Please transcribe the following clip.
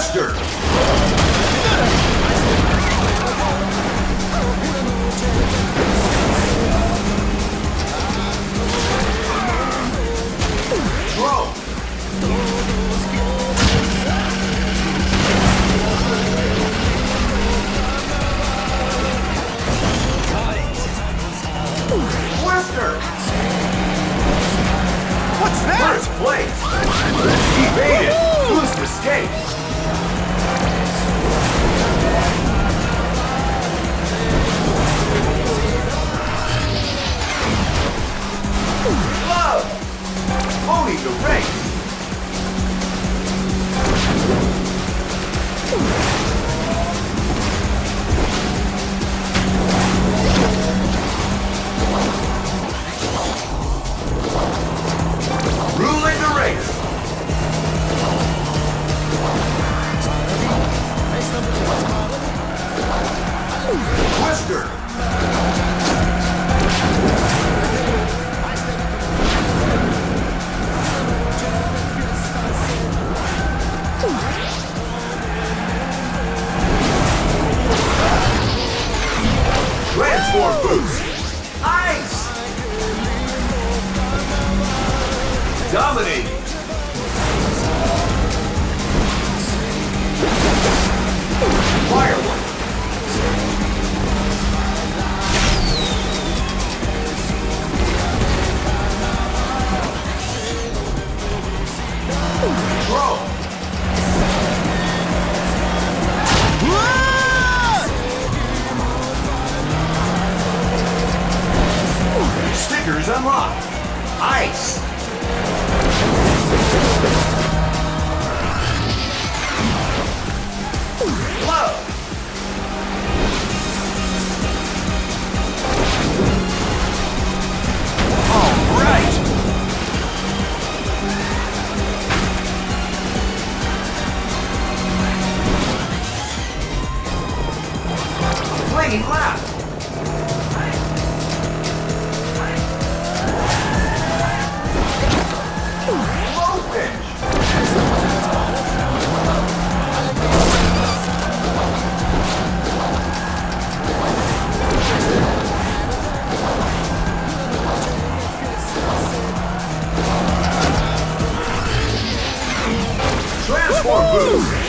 Twister. What's that? First place. Evaded. Boost escape. Love. Twister. Transform boost. Ice. Dominating. Firework. Throw. Stickers unlocked. Ice. Lap. Blowfish. Transform boost.